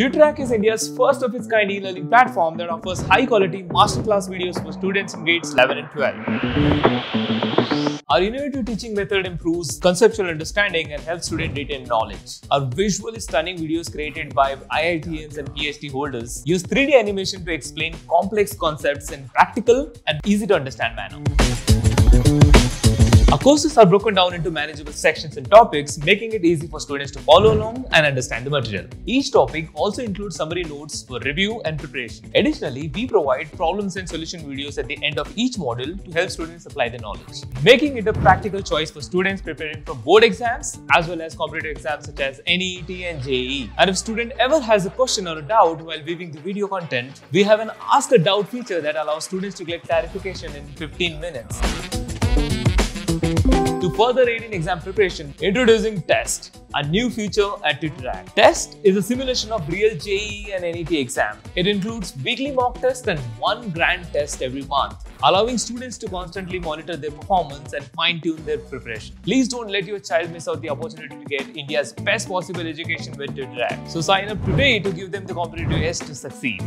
Tutorac is India's first of its kind e-learning platform that offers high-quality masterclass videos for students in grades 11 and 12. Our innovative teaching method improves conceptual understanding and helps students retain knowledge. Our visually stunning videos created by IITians and PhD holders use 3D animation to explain complex concepts in practical and easy to understand manner. Our courses are broken down into manageable sections and topics, making it easy for students to follow along and understand the material. Each topic also includes summary notes for review and preparation. Additionally, we provide problems and solution videos at the end of each module to help students apply the knowledge, making it a practical choice for students preparing for board exams as well as competitive exams such as NEET and JEE. And if a student ever has a question or a doubt while viewing the video content, we have an Ask a Doubt feature that allows students to get clarification in 15 minutes. To further aid in exam preparation, introducing TEST, a new feature at Tutorac. TEST is a simulation of real JEE and NEET exam. It includes weekly mock tests and one grand test every month, allowing students to constantly monitor their performance and fine-tune their preparation. Please don't let your child miss out the opportunity to get India's best possible education with Tutorac. So sign up today to give them the competitive edge to succeed.